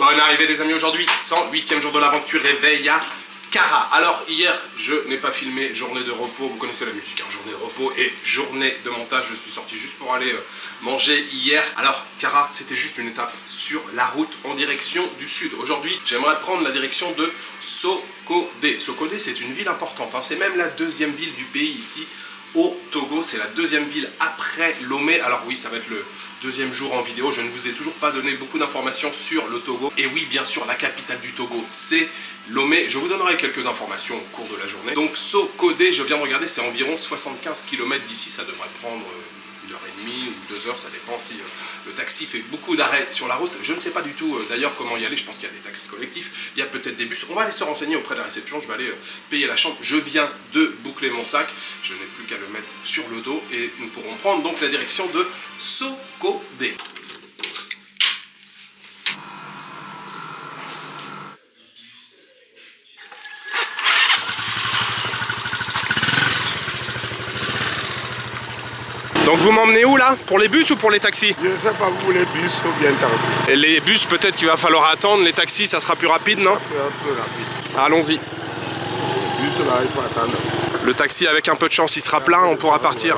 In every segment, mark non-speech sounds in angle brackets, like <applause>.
Bonne arrivée les amis aujourd'hui, 108e jour de l'aventure, réveil à Cara. Alors hier, je n'ai pas filmé journée de repos, vous connaissez la musique, hein, journée de repos et journée de montage. Je suis sorti juste pour aller euh, manger hier. Alors Cara, c'était juste une étape sur la route en direction du sud. Aujourd'hui, j'aimerais prendre la direction de Sokodé. Sokodé, c'est une ville importante, hein. c'est même la deuxième ville du pays ici au Togo. C'est la deuxième ville après Lomé. Alors oui, ça va être le deuxième jour en vidéo. Je ne vous ai toujours pas donné beaucoup d'informations sur le Togo. Et oui, bien sûr, la capitale du Togo, c'est Lomé. Je vous donnerai quelques informations au cours de la journée. Donc Sokodé, je viens de regarder, c'est environ 75 km d'ici. Ça devrait prendre euh, une heure et demie ou deux heures, ça dépend si euh, le taxi fait beaucoup d'arrêts sur la route. Je ne sais pas du tout euh, d'ailleurs comment y aller. Je pense qu'il y a des taxis collectifs. Il y a peut-être des bus. On va aller se renseigner auprès de la réception. Je vais aller payer la chambre. Je viens de boucler mon sac. Je n'ai plus qu'à le mettre sur le dos et nous pourrons prendre donc la direction de Sokodé. Vous m'emmenez où là Pour les bus ou pour les taxis Je ne sais pas vous les bus ou bien le taxi. Et les bus peut-être qu'il va falloir attendre, les taxis ça sera plus rapide non C'est un peu rapide. Allons-y. Les bus là, il faut attendre. Le taxi avec un peu de chance il sera plein, on pourra partir.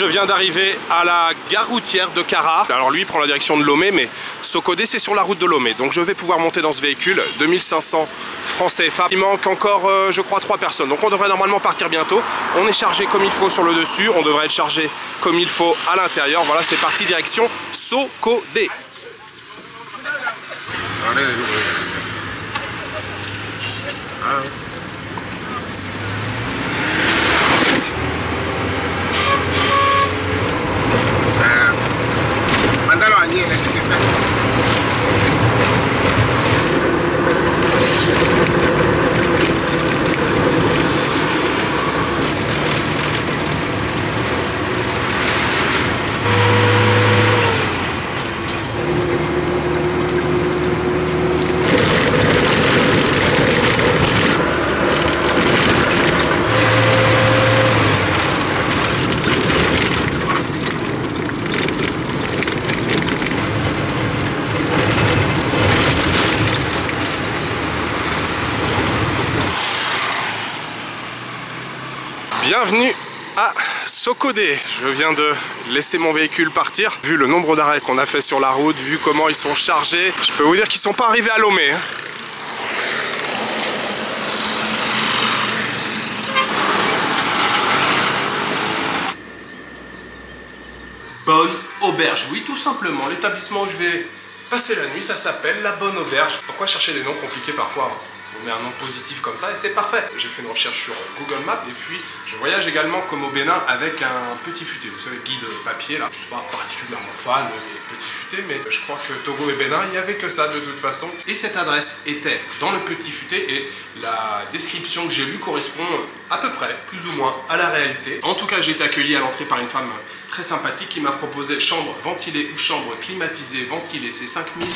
Je viens d'arriver à la gare routière de Cara. Alors lui il prend la direction de Lomé, mais Sokodé c'est sur la route de Lomé. Donc je vais pouvoir monter dans ce véhicule, 2500 francs CFA. Il manque encore, euh, je crois, 3 personnes. Donc on devrait normalement partir bientôt. On est chargé comme il faut sur le dessus, on devrait être chargé comme il faut à l'intérieur. Voilà, c'est parti direction Sokodé. Allez, les loups. Ah. Bienvenue à Sokodé. Je viens de laisser mon véhicule partir. Vu le nombre d'arrêts qu'on a fait sur la route, vu comment ils sont chargés, je peux vous dire qu'ils sont pas arrivés à Lomé. hein. Bonne Auberge, oui tout simplement. L'établissement où je vais passer la nuit, ça s'appelle la Bonne Auberge. Pourquoi chercher des noms compliqués parfois hein? On met un nom positif comme ça et c'est parfait. J'ai fait une recherche sur Google Maps et puis je voyage également comme au Bénin avec un petit futé. Vous savez, guide papier là. Je suis pas particulièrement fan des petits mais je crois que Togo et Bénin, il n'y avait que ça de toute façon. Et cette adresse était dans le petit futé et la description que j'ai lue correspond à peu près, plus ou moins, à la réalité. En tout cas, j'ai été accueilli à l'entrée par une femme très sympathique qui m'a proposé chambre ventilée ou chambre climatisée. Ventilée, c'est 5000.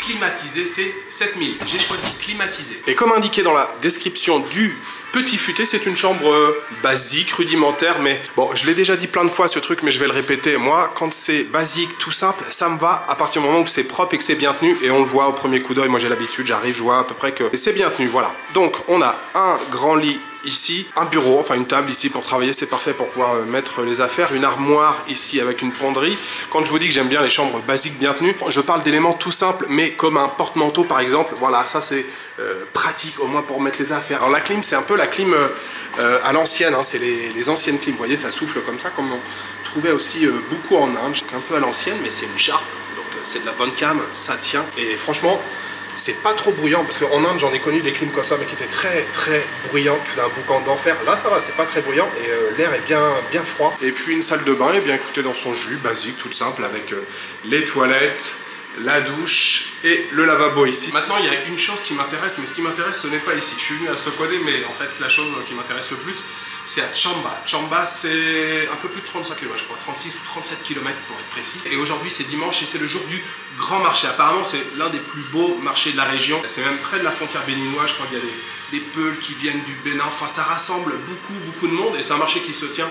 Climatisée, c'est 7000. J'ai choisi climatisée. Et comme indiqué dans la description du petit futé, c'est une chambre euh, basique, rudimentaire, mais bon, je l'ai déjà dit plein de fois ce truc, mais je vais le répéter. Moi, quand c'est basique, tout simple, ça me va à partir du moment où c'est propre et que c'est bien tenu. Et on le voit au premier coup d'œil. Moi, j'ai l'habitude, j'arrive, je vois à peu près que c'est bien tenu. Voilà. Donc, on a un grand lit ici, un bureau, enfin une table ici pour travailler, c'est parfait pour pouvoir euh, mettre les affaires, une armoire ici avec une penderie. Quand je vous dis que j'aime bien les chambres basiques bien tenues, je parle d'éléments tout simples, mais comme un porte-manteau par exemple, voilà, ça c'est euh, pratique au moins pour mettre les affaires. Alors la clim, c'est un peu la clim euh, à l'ancienne, hein, c'est les, anciennes clims, vous voyez, ça souffle comme ça, comme on trouvait aussi beaucoup en Inde, un peu à l'ancienne, mais c'est une charpe, donc c'est de la bonne cam, ça tient, et franchement, c'est pas trop bruyant parce qu'en Inde j'en ai connu des clims comme ça mais qui étaient très très bruyantes qui faisaient un boucan d'enfer. Là ça va c'est pas très bruyant et euh, l'air est bien bien froid. Et puis une salle de bain est bien écoutée dans son jus basique toute simple avec euh, les toilettes la douche et le lavabo ici. Maintenant, il y a une chose qui m'intéresse, mais ce qui m'intéresse, ce n'est pas ici. Je suis venu à Sokode, mais en fait, la chose qui m'intéresse le plus, c'est à Chamba. Chamba, c'est un peu plus de 35 km, je crois, 36 ou 37 km pour être précis. Et aujourd'hui, c'est dimanche et c'est le jour du grand marché. Apparemment, c'est l'un des plus beaux marchés de la région. C'est même près de la frontière béninoise. Je crois qu'il y a des, des peuls qui viennent du Bénin. Enfin, ça rassemble beaucoup, beaucoup de monde et c'est un marché qui se tient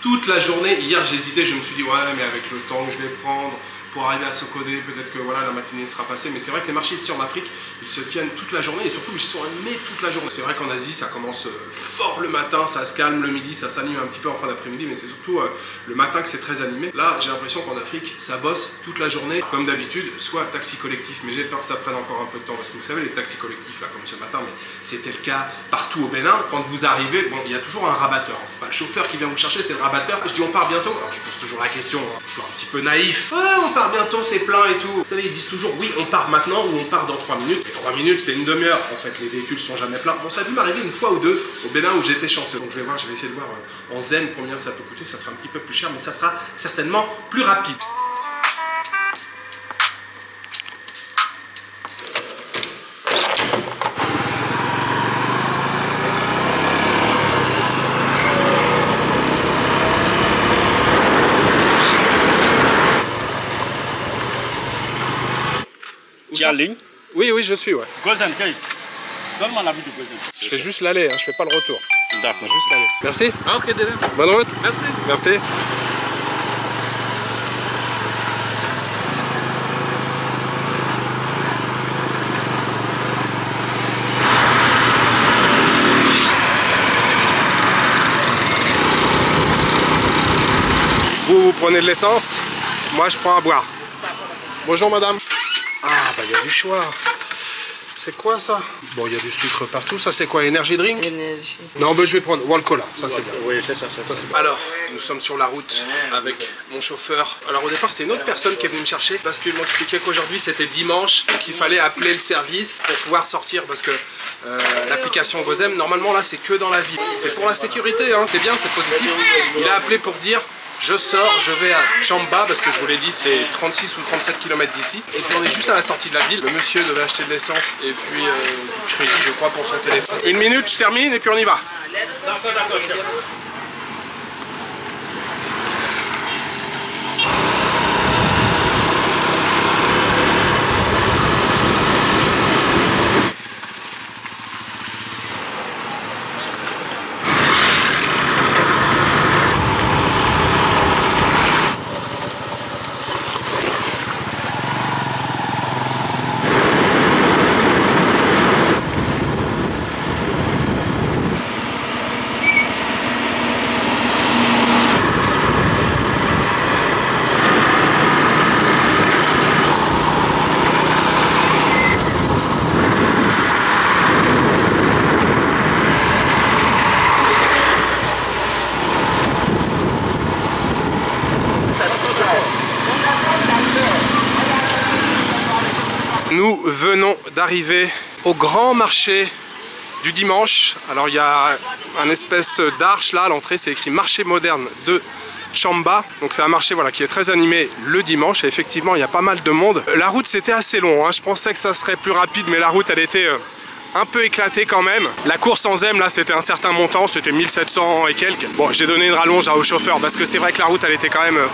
toute la journée. Hier, j'hésitais, je me suis dit, ouais, mais avec le temps que je vais prendre, pour arriver à Sokode, peut-être que voilà, la matinée sera passée. Mais c'est vrai que les marchés ici en Afrique, ils se tiennent toute la journée et surtout ils sont animés toute la journée. C'est vrai qu'en Asie, ça commence euh, fort le matin, ça se calme le midi, ça s'anime un petit peu en fin d'après-midi, mais c'est surtout euh, le matin que c'est très animé. Là, j'ai l'impression qu'en Afrique, ça bosse toute la journée, comme d'habitude, soit taxi collectif, mais j'ai peur que ça prenne encore un peu de temps parce que vous savez, les taxis collectifs, là, comme ce matin, mais c'était le cas partout au Bénin. Quand vous arrivez, bon, il y a toujours un rabatteur. Hein. C'est pas le chauffeur qui vient vous chercher, c'est le rabatteur. Je dis, on part bientôt. Alors, je pose toujours la question, hein, toujours un petit peu naïf. On part bientôt, c'est plein et tout. Vous savez, ils disent toujours oui, on part maintenant ou on part dans 3 minutes. Et 3 minutes, c'est une demi-heure. En fait, les véhicules sont jamais pleins. Bon, ça a dû m'arriver une fois ou deux au Bénin où j'étais chanceux. Donc je vais voir, je vais essayer de voir euh, en zen combien ça peut coûter. Ça sera un petit peu plus cher, mais ça sera certainement plus rapide. Tu es en ligne Oui, oui, je suis, ouais. Donne-moi la vie de Gozen. Je fais juste l'aller, hein, je fais pas le retour. D'accord. Juste l'aller. Merci. Ah, ok, déjà. Bonne route. Merci. Merci. Vous, vous prenez de l'essence, moi je prends à boire. Bonjour madame. Ah bah il y a du choix. C'est quoi ça Bon, il y a du sucre partout. Ça c'est quoi Energy drink Énergie. Non, bah, je vais prendre Wal Cola. Ça c'est bien. Oui, c'est ça, c'est ça. Alors, nous sommes sur la route avec mon chauffeur. Alors au départ, c'est une autre personne qui est venue me chercher parce qu'ils m'ont expliqué qu'aujourd'hui c'était dimanche, qu'il fallait appeler le service pour pouvoir sortir parce que euh, l'application Gozem, normalement là c'est que dans la ville. C'est pour la sécurité, hein. c'est bien, c'est positif. Il a appelé pour dire je sors, je vais à Chamba parce que je vous l'ai dit c'est 36 ou 37 km d'ici et puis on est juste à la sortie de la ville. Le monsieur devait acheter de l'essence et puis euh, du crédit je crois pour son téléphone. Une minute, je termine et puis on y va. D'accord, d'accord, chef. Nous venons d'arriver au grand marché du dimanche. Alors il y a un espèce d'arche là à l'entrée, c'est écrit marché moderne de Chamba. Donc c'est un marché voilà, qui est très animé le dimanche et effectivement il y a pas mal de monde. La route c'était assez long, hein. je pensais que ça serait plus rapide mais la route elle était euh, un peu éclatée quand même. La course en zème là c'était un certain montant, c'était 1700 et quelques. Bon j'ai donné une rallonge au chauffeur parce que c'est vrai que la route elle était quand même euh,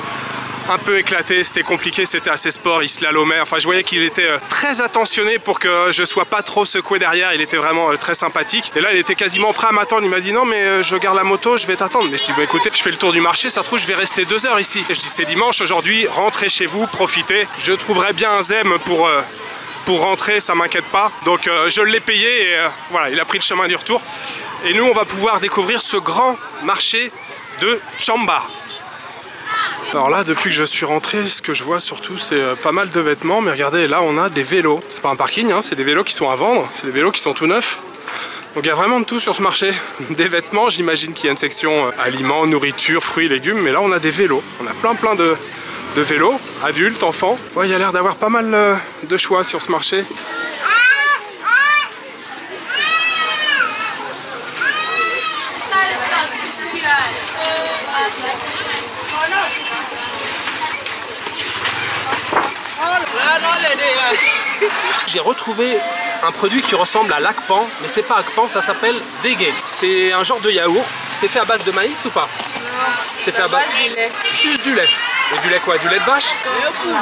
un peu éclaté, c'était compliqué, c'était assez sport, il slalomait. Enfin, je voyais qu'il était euh, très attentionné pour que je sois pas trop secoué derrière. Il était vraiment euh, très sympathique. Et là, il était quasiment prêt à m'attendre. Il m'a dit non, mais euh, je garde la moto, je vais t'attendre. Mais je dis bah écoutez, je fais le tour du marché, ça se trouve, je vais rester deux heures ici. Et je dis c'est dimanche aujourd'hui, rentrez chez vous, profitez. Je trouverai bien un zème pour. rentrer, ça m'inquiète pas. Donc je l'ai payé et voilà, il a pris le chemin du retour. Et nous, on va pouvoir découvrir ce grand marché de Chamba. Alors là, depuis que je suis rentré, ce que je vois surtout, c'est euh, pas mal de vêtements. Mais regardez, là, on a des vélos. C'est pas un parking, hein, c'est des vélos qui sont à vendre. C'est des vélos qui sont tout neufs. Donc il y a vraiment de tout sur ce marché. <laughs> Des vêtements, j'imagine qu'il y a une section euh, aliments, nourriture, fruits, légumes. Mais là, on a des vélos. On a plein plein de, de vélos, adultes, enfants. Ouais, il y a l'air d'avoir pas mal euh, de choix sur ce marché. J'ai retrouvé un produit qui ressemble à l'akpan, mais c'est pas akpan, ça s'appelle dégué. C'est un genre de yaourt. C'est fait à base de maïs ou pas? C'est fait à base du lait. juste du lait. Et du lait quoi? Du lait de vache? Là.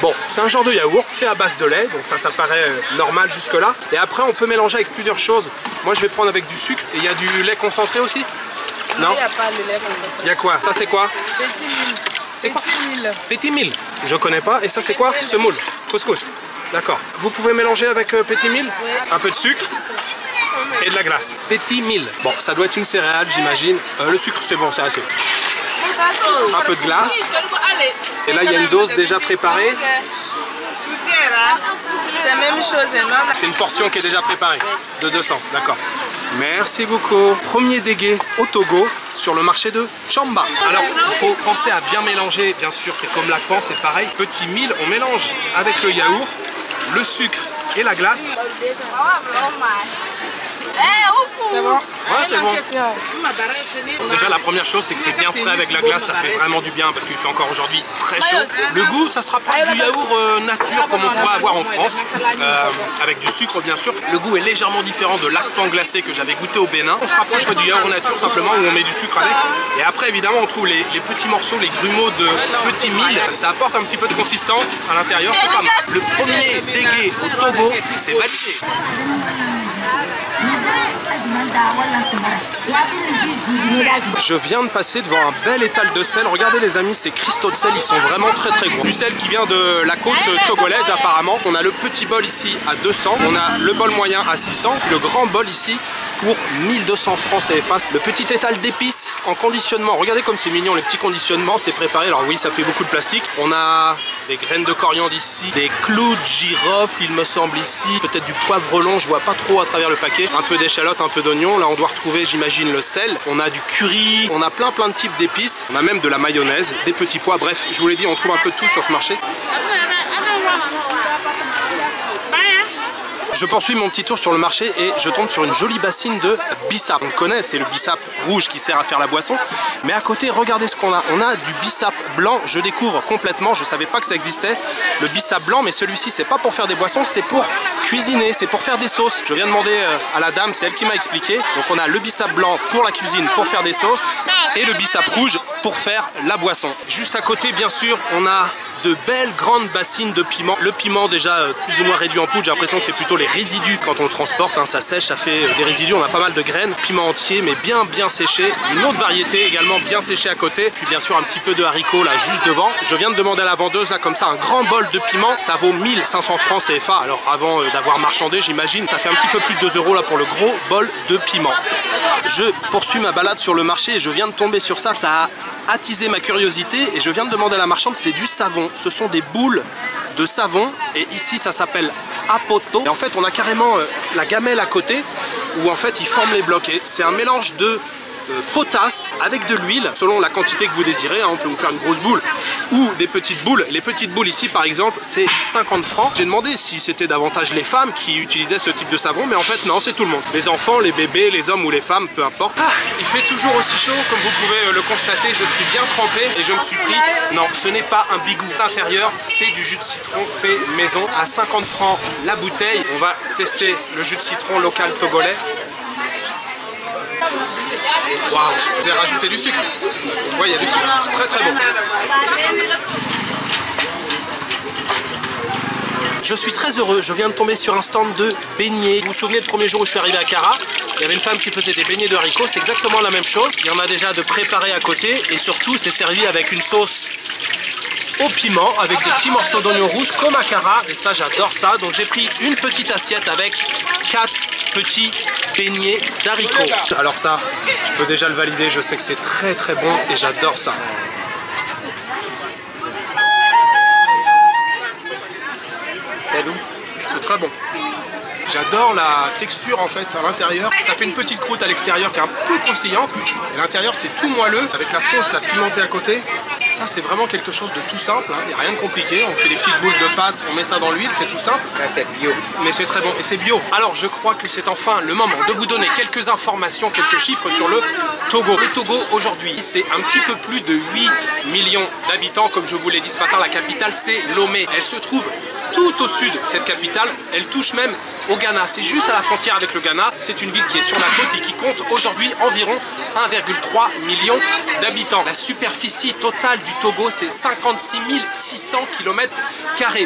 Bon, c'est un genre de yaourt fait à base de lait, donc ça, ça paraît euh, normal jusque-là. Et après, on peut mélanger avec plusieurs choses. Moi, je vais prendre avec du sucre. Et il y a du lait concentré aussi? Non? Il n'y a pas le lait concentré. Il y a quoi? Ça, c'est quoi? Petit. C'est quoi Petit mille. Petit mille. Je connais pas. Et ça, c'est quoi Ce moule. Couscous. D'accord. Vous pouvez mélanger avec euh, petit mille Un peu de sucre et de la glace. Petit mille. Bon, ça doit être une céréale, j'imagine. Euh, le sucre, c'est bon, c'est assez. Un peu de glace. Et là, il y a une dose déjà préparée. C'est la même chose, non C'est une portion qui est déjà préparée. De 200, d'accord. Merci beaucoup. Premier dégué au Togo sur le marché de Chamba. Alors, il faut penser à bien mélanger. Bien sûr, c'est comme la pan, c'est pareil. Petit mille, on mélange avec le yaourt, le sucre et la glace. C'est bon Ouais, c'est bon. Déjà, la première chose, c'est que c'est bien frais avec la glace, ça fait vraiment du bien parce qu'il fait encore aujourd'hui très chaud. Le goût, ça se rapproche du yaourt euh, nature comme on pourrait avoir en France, euh, avec du sucre bien sûr. Le goût est légèrement différent de l'actan glacé que j'avais goûté au Bénin. On se rapproche du yaourt nature simplement où on met du sucre avec. Et après, évidemment, on trouve les, les petits morceaux, les grumeaux de petits mille. Ça apporte un petit peu de consistance à l'intérieur, c'est pas mal. Le premier dégué au Togo, c'est validé. Je viens de passer devant un bel étal de sel. Regardez les amis, ces cristaux de sel, ils sont vraiment très très gros. Du sel qui vient de la côte togolaise apparemment. On a le petit bol ici à 200, on a le bol moyen à 600, le grand bol ici pour 1200 francs CFA. Le petit étal d'épices en conditionnement. Regardez comme c'est mignon, les petits conditionnements, c'est préparé. Alors oui, ça fait beaucoup de plastique. On a des graines de coriandre ici, des clous de girofle, il me semble ici, peut-être du poivre long, je vois pas trop à travers le paquet. Un peu d'échalote, un peu d'oignon. Là, on doit retrouver, j'imagine, le sel. On a du curry, on a plein plein de types d'épices. On a même de la mayonnaise, des petits pois. Bref, je vous l'ai dit, on trouve un peu tout sur ce marché. Je poursuis mon petit tour sur le marché et je tombe sur une jolie bassine de bissap. On connaît, c'est le bissap rouge qui sert à faire la boisson. Mais à côté, regardez ce qu'on a. On a du bissap blanc. Je découvre complètement, je savais pas que ça existait. Le bissap blanc, mais celui-ci, c'est pas pour faire des boissons, c'est pour cuisiner, c'est pour faire des sauces. Je viens demander euh, à la dame, c'est elle qui m'a expliqué. Donc on a le bissap blanc pour la cuisine, pour faire des sauces, et le bissap rouge pour faire la boisson. Juste à côté, bien sûr, on a de belles grandes bassines de piment. Le piment déjà euh, plus ou moins réduit en poudre, j'ai l'impression que c'est plutôt les résidus quand on le transporte, hein, ça sèche, ça fait euh, des résidus, on a pas mal de graines, piment entier mais bien bien séché, une autre variété également bien séchée à côté, puis bien sûr un petit peu de haricots là juste devant. Je viens de demander à la vendeuse là comme ça un grand bol de piment, ça vaut 1500 francs CFA, alors avant euh, d'avoir marchandé j'imagine, ça fait un petit peu plus de 2 euros là pour le gros bol de piment. Je poursuis ma balade sur le marché et je viens de tomber sur ça, ça attisé ma curiosité et je viens de demander à la marchande, c'est du savon. Ce sont des boules de savon et ici ça s'appelle apoto. Et en fait on a carrément euh, la gamelle à côté où en fait ils forment les blocs et c'est un mélange de potasse avec de l'huile selon la quantité que vous désirez hein, on peut vous faire une grosse boule ou des petites boules. Les petites boules ici par exemple c'est 50 francs. J'ai demandé si c'était davantage les femmes qui utilisaient ce type de savon mais en fait non c'est tout le monde. Les enfants, les bébés, les hommes ou les femmes peu importe. Ah, il fait toujours aussi chaud comme vous pouvez euh, le constater je suis bien trempé et je me suis pris. Non ce n'est pas un bigou. L'intérieur c'est du jus de citron fait maison. À 50 francs la bouteille on va tester le jus de citron local togolais Waouh, vous avez rajouté du sucre. Oui, y a du sucre. C'est très très bon. Je suis très heureux, je viens de tomber sur un stand de beignets. Vous vous souvenez le premier jour où je suis arrivé à Cara? Il y avait une femme qui faisait des beignets de haricots, c'est exactement la même chose. Il y en a déjà de préparés à côté et surtout c'est servi avec une sauce au piment avec des petits morceaux d'oignon rouge comme à Cara et ça j'adore ça donc j'ai pris une petite assiette avec quatre petits beignets d'haricots alors ça je peux déjà le valider je sais que c'est très très bon et j'adore ça c'est très bon J'adore la texture en fait à l'intérieur. Ça fait une petite croûte à l'extérieur qui est un peu croustillante. Et l'intérieur c'est tout moelleux avec la sauce, la pimentée à côté. Ça, c'est vraiment quelque chose de tout simple. hein. Il n'y a rien de compliqué. On fait des petites boules de pâte, on met ça dans l'huile, c'est tout simple. Ça, c'est bio. Mais c'est très bon et c'est bio. Alors je crois que c'est enfin le moment de vous donner quelques informations, quelques chiffres sur le Togo. Le Togo aujourd'hui, c'est un petit peu plus de 8 millions d'habitants. Comme je vous l'ai dit ce matin, la capitale c'est Lomé. Elle se trouve tout au sud, cette capitale. Elle touche même au Ghana. C'est juste à la frontière avec le Ghana. C'est une ville qui est sur la côte et qui compte aujourd'hui environ 1,3 million d'habitants. La superficie totale du Togo, c'est 56 600 km.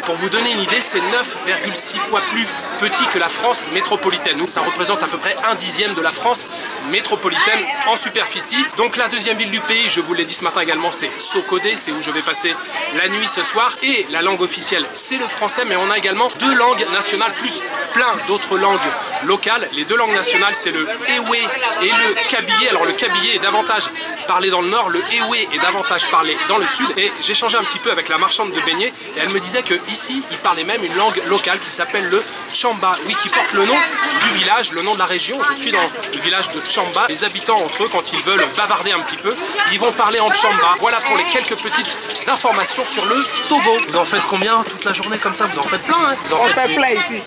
Pour vous donner une idée, c'est 9,6 fois plus petit que la France métropolitaine. Donc ça représente à peu près un dixième de la France métropolitaine en superficie. Donc la deuxième ville du pays, je vous l'ai dit ce matin également, c'est Sokodé, c'est où je vais passer la nuit ce soir. Et la langue officielle, c'est le français, mais on a également deux langues nationales, plus plein d'autres langues locales. Les deux langues nationales, c'est le Ewe et le Kabylie. Alors le Kabylie est davantage parlé dans le nord, le Ewe est davantage parlé dans le sud. Et j'ai changé un petit peu avec la marchande de beignets et elle me disait que ici, ils parlaient même une langue locale qui s'appelle le Chamba, oui, qui porte le nom du village, le nom de la région. Je suis dans le village de Chamba. Les habitants entre eux, quand ils veulent bavarder un petit peu, ils vont parler en Chamba. Voilà pour les quelques petites informations sur le Togo. Vous en faites combien toute la journée comme ça Vous en faites plein, hein Vous en On faites fait plein ici.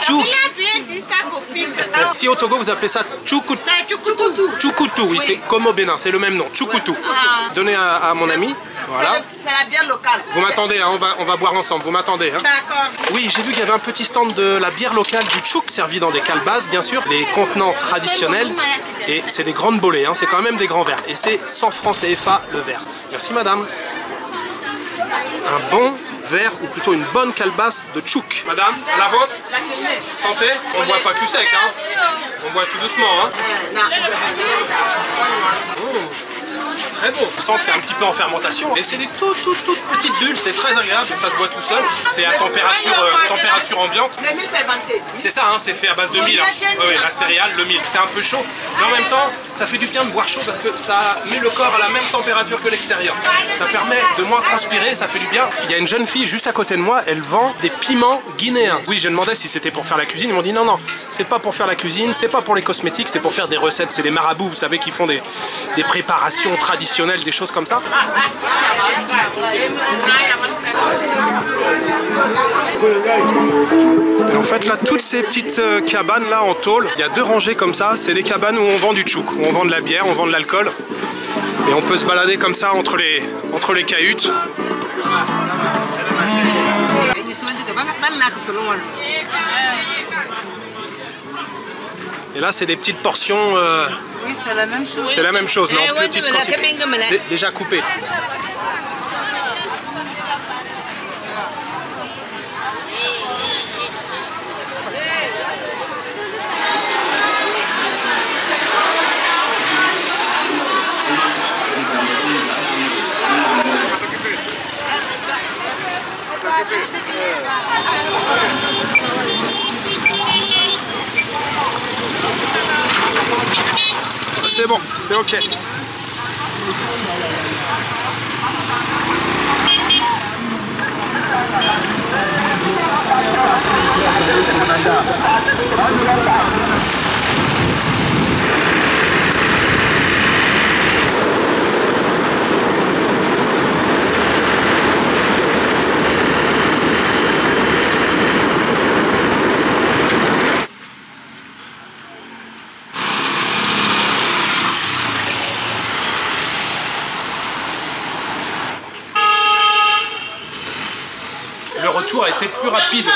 Chou. Il a bien dit sa copine. Si au Togo vous appelez ça Chukutu. Chukutu, oui, c'est comme au Bénin, c'est le même nom, Chukutu. Donnez à, à mon ami. Voilà. C'est la bière locale. Vous m'attendez, hein, on, va, on va boire ensemble, vous m'attendez. Hein. D'accord. Oui, j'ai vu qu'il y avait un petit stand de la bière locale du Tchouk, servi dans des calebasses, bien sûr, les contenants traditionnels. Et c'est des grandes bolées, hein, c'est quand même des grands verres. Et c'est 100 francs CFA le verre. Merci madame. Un bon verre, ou plutôt une bonne calebasse de Tchouk. Madame, la vôtre. Santé On boit pas cul sec, hein On boit tout doucement, hein Très bon. On sent que c'est un petit peu en fermentation. Et c'est des toutes, toutes, toutes petites bulles. C'est très agréable. Ça se boit tout seul. C'est à température, euh, température ambiante. C'est ça, hein, c'est fait à base de mil. Hein. Ouais, ouais, la céréale, le mil. C'est un peu chaud. Mais en même temps, ça fait du bien de boire chaud parce que ça met le corps à la même température que l'extérieur. Ça permet de moins transpirer, ça fait du bien. Il y a une jeune fille juste à côté de moi, elle vend des piments guinéens. Oui, j'ai demandé si c'était pour faire la cuisine. Ils m'ont dit non, non, c'est pas pour faire la cuisine, c'est pas pour les cosmétiques, c'est pour faire des recettes. C'est les marabouts, vous savez, qui font des, des préparations traditionnelles, des choses comme ça. Et en fait là, toutes ces petites euh, cabanes là en tôle, il y a deux rangées comme ça, c'est les cabanes où on vend du tchouk, où on vend de la bière, on vend de l'alcool. Et on peut se balader comme ça entre les, entre les cahutes. Et là c'est des petites portions, euh, Oui, c'est la même chose. c'est la même chose, mais en Eh ouais, petite tu me la quantité. Déjà coupé. C'est bon, c'est ok. Le retour a été plus rapide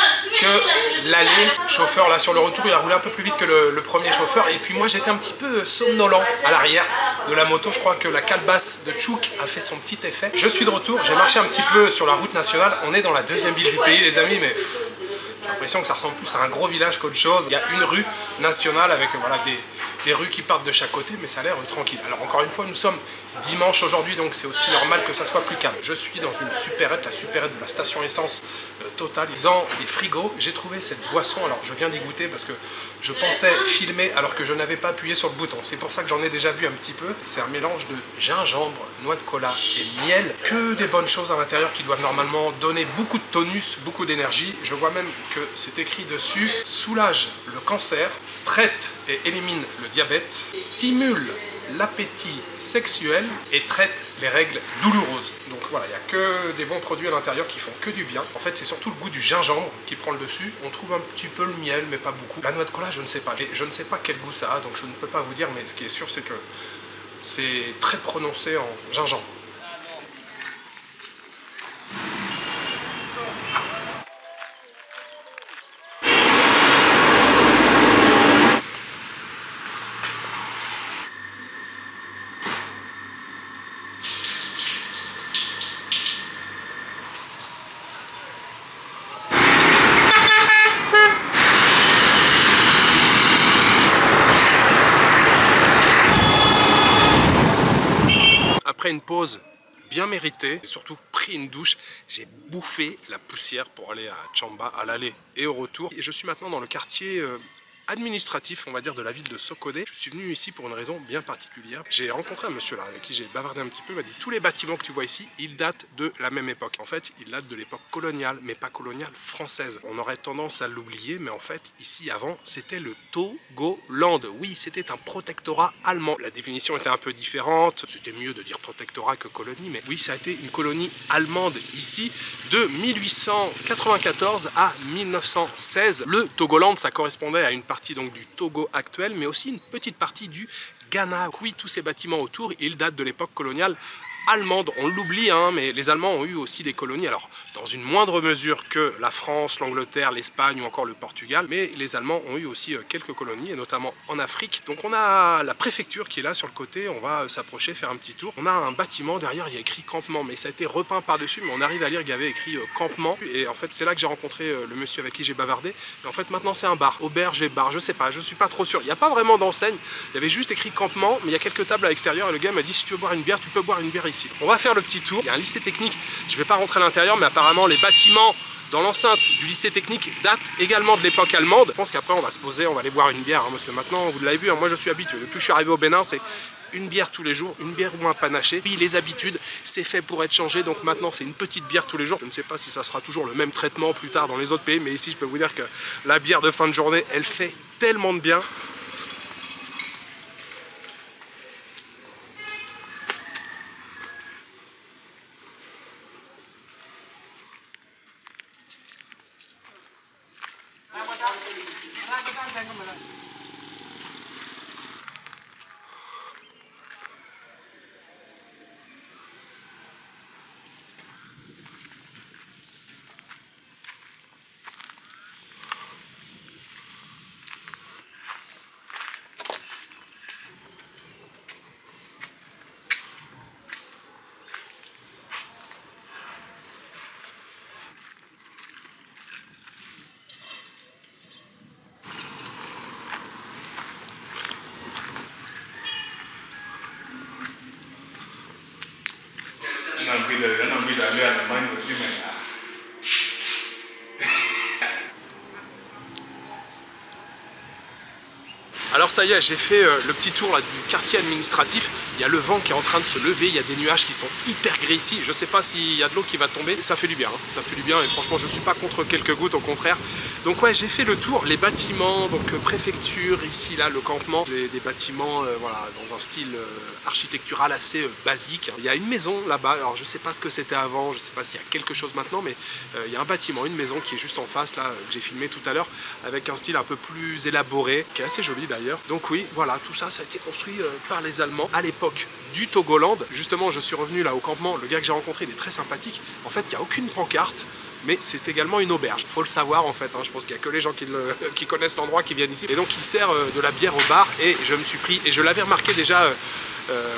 que l'aller. Chauffeur, là sur le retour, il a roulé un peu plus vite que le, premier chauffeur. Et puis moi, j'étais un petit peu somnolent à l'arrière de la moto. Je crois que la calebasse de Tchouk a fait son petit effet. Je suis de retour, j'ai marché un petit peu sur la route nationale. On est dans la deuxième ville du pays, les amis, mais j'ai l'impression que ça ressemble plus à un gros village qu'autre chose. Il y a une rue nationale avec voilà, des, des rues qui partent de chaque côté, mais ça a l'air euh, tranquille. Alors encore une fois, nous sommes dimanche aujourd'hui, donc c'est aussi normal que ça soit plus calme. Je suis dans une supérette, la supérette de la station essence euh, Total. Dans les frigos, j'ai trouvé cette boisson. Alors je viens d'y goûter parce que je pensais filmer alors que je n'avais pas appuyé sur le bouton. C'est pour ça que j'en ai déjà bu un petit peu. C'est un mélange de gingembre, noix de cola et miel. Que des bonnes choses à l'intérieur qui doivent normalement donner beaucoup de tonus, beaucoup d'énergie. Je vois même que c'est écrit dessus soulage le cancer, traite et élimine le diabète, stimule l'appétit sexuel et traite les règles douloureuses. Donc voilà, il n'y a que des bons produits à l'intérieur qui font que du bien. En fait, c'est surtout le goût du gingembre qui prend le dessus. On trouve un petit peu le miel, mais pas beaucoup. La noix de cola, je ne sais pas. Je ne sais pas quel goût ça a, donc je ne peux pas vous dire, mais ce qui est sûr, c'est que c'est très prononcé en gingembre. Après une bien méritée, et surtout pris une douche, j'ai bouffé la poussière pour aller à Chamba à l'aller et au retour. Et je suis maintenant dans le quartier euh, administratif, on va dire, de la ville de Sokodé. Je suis venu ici pour une raison bien particulière. J'ai rencontré un monsieur là avec qui j'ai bavardé un petit peu. Il m'a dit tous les bâtiments que tu vois ici, ils datent de la même époque. En fait, ils datent de l'époque coloniale, mais pas coloniale française. On aurait tendance à l'oublier, mais en fait, ici avant, c'était le Togoland. Oui, c'était un protectorat allemand. La définition était un peu différente. C'était mieux de dire protectorat que colonie, mais oui, ça a été une colonie allemande ici de 1894 à 1916. Le Togoland, ça correspondait à une partie donc du Togo actuel, mais aussi une petite partie du Ghana. Oui, tous ces bâtiments autour, ils datent de l'époque coloniale On l'oublie, hein, mais les Allemands ont eu aussi des colonies. Alors, dans une moindre mesure que la France, l'Angleterre, l'Espagne ou encore le Portugal, mais les Allemands ont eu aussi euh, quelques colonies, et notamment en Afrique. Donc on a la préfecture qui est là sur le côté, on va euh, s'approcher, faire un petit tour. On a un bâtiment, derrière il y a écrit campement, mais ça a été repeint par-dessus, mais on arrive à lire qu'il y avait écrit euh, campement. Et en fait, c'est là que j'ai rencontré le monsieur avec qui j'ai bavardé. Et en fait, maintenant c'est un bar, auberge et bar, je sais pas, je suis pas trop sûr. Il n'y a pas vraiment d'enseigne, il y avait juste écrit campement, mais il y a quelques tables à l'extérieur, et le gars m'a dit si tu veux boire une bière, tu peux boire une bière On va faire le petit tour. Il y a un lycée technique, je vais pas rentrer à l'intérieur, mais apparemment les bâtiments dans l'enceinte du lycée technique datent également de l'époque allemande. Je pense qu'après on va se poser, on va aller boire une bière, hein, parce que maintenant, vous l'avez vu, hein, moi je suis habitué. Depuis que je suis arrivé au Bénin, c'est une bière tous les jours, une bière ou un panaché. Puis les habitudes, c'est fait pour être changé, donc maintenant c'est une petite bière tous les jours. Je ne sais pas si ça sera toujours le même traitement plus tard dans les autres pays, mais ici je peux vous dire que la bière de fin de journée, elle fait tellement de bien. Alors ça y est, j'ai fait euh, le petit tour du quartier administratif. Il y a le vent qui est en train de se lever, il y a des nuages qui sont hyper gris ici. Je sais pas s'il y a de l'eau qui va tomber, ça fait du bien. hein. Ça fait du bien et franchement je suis pas contre quelques gouttes, au contraire. Donc ouais, j'ai fait le tour, les bâtiments, donc euh, préfecture, ici là le campement, des, bâtiments euh, dans un style euh, architectural assez basique. Il y a une maison là-bas, alors je sais pas ce que c'était avant, je sais pas s'il y a quelque chose maintenant, mais il y a un bâtiment, une maison qui est juste en face là, que j'ai filmé tout à l'heure, avec un style un peu plus élaboré, qui est assez joli d'ailleurs. Donc oui, voilà, tout ça, ça a été construit par les Allemands à l'époque du Togoland. Justement, je suis revenu là au campement, le gars que j'ai rencontré, il est très sympathique. En fait, il n'y a aucune pancarte. Mais c'est également une auberge. Faut le savoir en fait. hein. Je pense qu'il n'y a que les gens qui, <laughs> qui connaissent l'endroit qui viennent ici. Et donc il sert euh, de la bière au bar. Et je me suis pris. Et je l'avais remarqué déjà euh,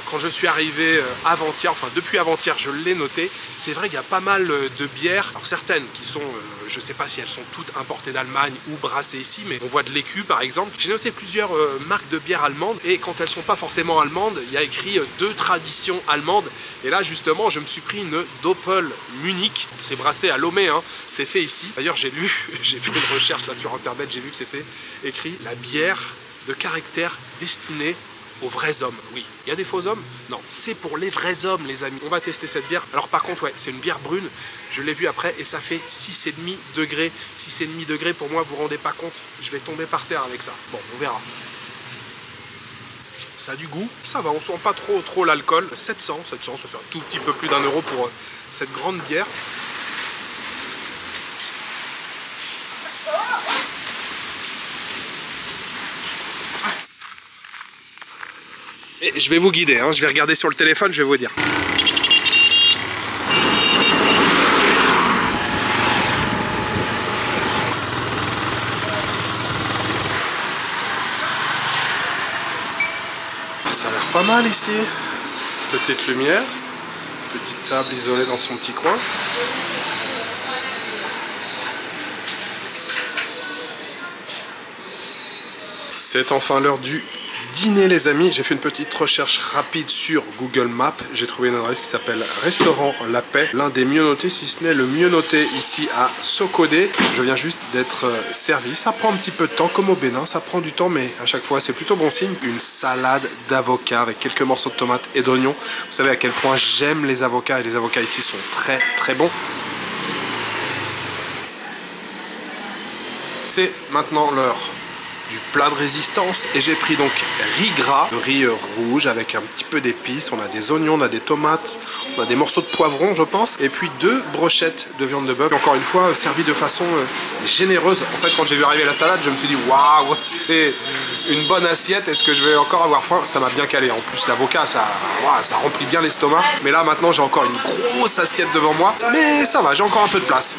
quand je suis arrivé euh, avant-hier. Enfin depuis avant-hier, je l'ai noté. C'est vrai qu'il y a pas mal euh, de bières. Alors certaines qui sont, euh, je sais pas si elles sont toutes importées d'Allemagne ou brassées ici, mais on voit de l'écu par exemple. J'ai noté plusieurs euh, marques de bières allemandes. Et quand elles sont pas forcément allemandes, il y a écrit euh, deux traditions allemandes. Et là justement, je me suis pris une Doppel Munich. C'est brassé à Lomé, hein. c'est fait ici. D'ailleurs, j'ai lu, <laughs> j'ai fait une recherche là sur internet, j'ai vu que c'était écrit la bière de caractère destinée aux vrais hommes. Oui, il y a des faux hommes Non, c'est pour les vrais hommes, les amis. On va tester cette bière. Alors par contre, ouais, c'est une bière brune. Je l'ai vue après et ça fait 6,5 degrés. 6,5 degrés pour moi, vous vous rendez pas compte Je vais tomber par terre avec ça. Bon, on verra. Ça a du goût, ça va, on sent pas trop trop l'alcool. 700, 700, ça fait un tout petit peu plus d'un euro pour euh, cette grande bière. Je vais vous guider, hein, je vais regarder sur le téléphone, je vais vous dire. Ça a l'air pas mal ici. Petite lumière, petite table isolée dans son petit coin. C'est enfin l'heure du dîner les amis. J'ai fait une petite recherche rapide sur Google Maps. J'ai trouvé une adresse qui s'appelle Restaurant La Paix. L'un des mieux notés, si ce n'est le mieux noté ici à Sokodé. Je viens juste d'être euh, servi. Ça prend un petit peu de temps comme au Bénin. Ça prend du temps mais à chaque fois c'est plutôt bon signe. Une salade d'avocats avec quelques morceaux de tomates et d'oignons. Vous savez à quel point j'aime les avocats et les avocats ici sont très très bons. C'est maintenant l'heure du plat de résistance. Et j'ai pris donc riz gras, riz euh, rouge avec un petit peu d'épices, on a des oignons, on a des tomates, on a des morceaux de poivron je pense. Et puis deux brochettes de viande de bœuf, encore une fois euh, servi de façon euh, généreuse. En fait quand j'ai vu arriver la salade je me suis dit waouh <laughs> c'est une bonne assiette, est-ce que je vais encore avoir faim? Ça m'a bien calé, en plus l'avocat ça, ça remplit bien l'estomac. Mais là maintenant j'ai encore une grosse assiette devant moi. Mais ça va, j'ai encore un peu de place.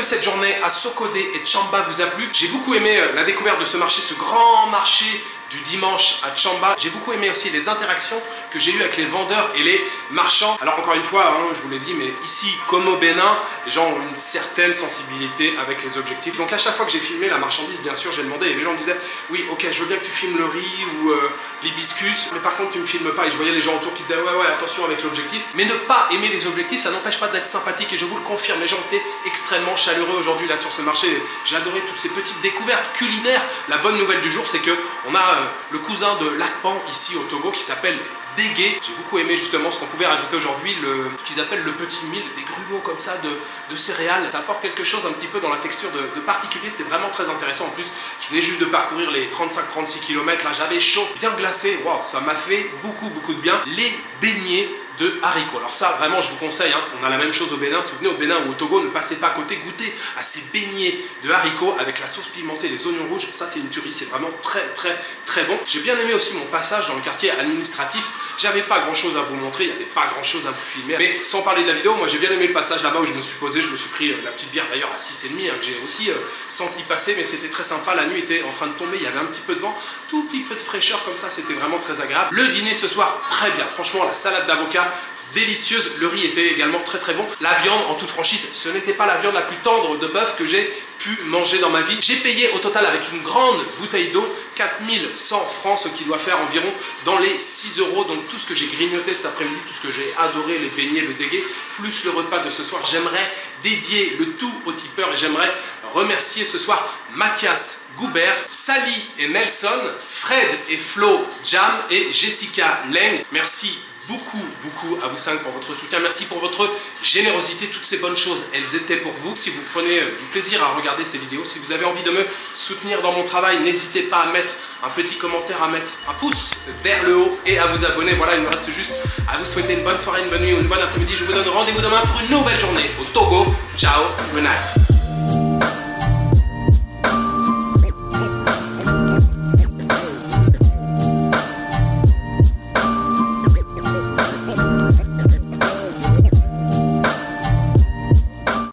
Que cette journée à Sokodé et Chamba vous a plu. J'ai beaucoup aimé euh, la découverte de ce marché, ce grand marché du dimanche à Chamba. J'ai beaucoup aimé aussi les interactions que j'ai eues avec les vendeurs et les marchands. Alors encore une fois, hein, je vous l'ai dit, mais ici, comme au Bénin, les gens ont une certaine sensibilité avec les objectifs. Donc à chaque fois que j'ai filmé la marchandise, bien sûr, j'ai demandé et les gens me disaient « Oui, ok, je veux bien que tu filmes le riz ou euh, l'hibiscus, mais par contre, tu me filmes pas. » Et je voyais les gens autour qui disaient « Ouais, ouais, attention avec l'objectif. » Mais ne pas aimer les objectifs, ça n'empêche pas d'être sympathique et je vous le confirme. Les gens étaient extrêmement chaleureux aujourd'hui là sur ce marché. J'ai adoré toutes ces petites découvertes culinaires. La bonne nouvelle du jour, c'est que on a le cousin de Lakpan ici au Togo qui s'appelle Dégué. J'ai beaucoup aimé justement ce qu'on pouvait rajouter aujourd'hui, ce qu'ils appellent le petit mille, des grumeaux comme ça de, de, céréales. Ça apporte quelque chose un petit peu dans la texture de, de particulier, c'était vraiment très intéressant. En plus, je venais juste de parcourir les 35-36 km, là j'avais chaud, bien glacé, waouh, ça m'a fait beaucoup beaucoup de bien. Les beignets de haricots. Alors ça, vraiment, je vous conseille, hein, on a la même chose au Bénin. Si vous venez au Bénin ou au Togo, ne passez pas à côté, goûtez à ces beignets de haricots avec la sauce pimentée, les oignons rouges. Ça, c'est une tuerie, c'est vraiment très, très, très bon. J'ai bien aimé aussi mon passage dans le quartier administratif. J'avais pas grand chose à vous montrer, il n'y avait pas grand chose à vous filmer. Mais sans parler de la vidéo, moi j'ai bien aimé le passage là-bas où je me suis posé, je me suis pris euh, la petite bière d'ailleurs à 6,5 hein, que j'ai aussi euh, senti passer, mais c'était très sympa. La nuit était en train de tomber, il y avait un petit peu de vent, tout petit peu de fraîcheur comme ça, c'était vraiment très agréable. Le dîner ce soir, très bien. Franchement, la salade d'avocat, délicieuse. Le riz était également très très bon. La viande, en toute franchise, ce n'était pas la viande la plus tendre de bœuf que j'ai pu manger dans ma vie. J'ai payé au total avec une grande bouteille d'eau 4100 francs, ce qui doit faire environ dans les 6 euros. Donc tout ce que j'ai grignoté cet après-midi, tout ce que j'ai adoré, les beignets, le dégué, plus le repas de ce soir, j'aimerais dédier le tout aux tipeurs et j'aimerais remercier ce soir Mathias Goubert, Sally et Nelson, Fred et Flo Jam et Jessica Leng. Merci beaucoup, beaucoup à vous cinq pour votre soutien. Merci pour votre générosité. Toutes ces bonnes choses, elles étaient pour vous. Si vous prenez du plaisir à regarder ces vidéos, si vous avez envie de me soutenir dans mon travail, n'hésitez pas à mettre un petit commentaire, à mettre un pouce vers le haut et à vous abonner. Voilà, il me reste juste à vous souhaiter une bonne soirée, une bonne nuit ou une bonne après-midi. Je vous donne rendez-vous demain pour une nouvelle journée au Togo. Ciao, good night.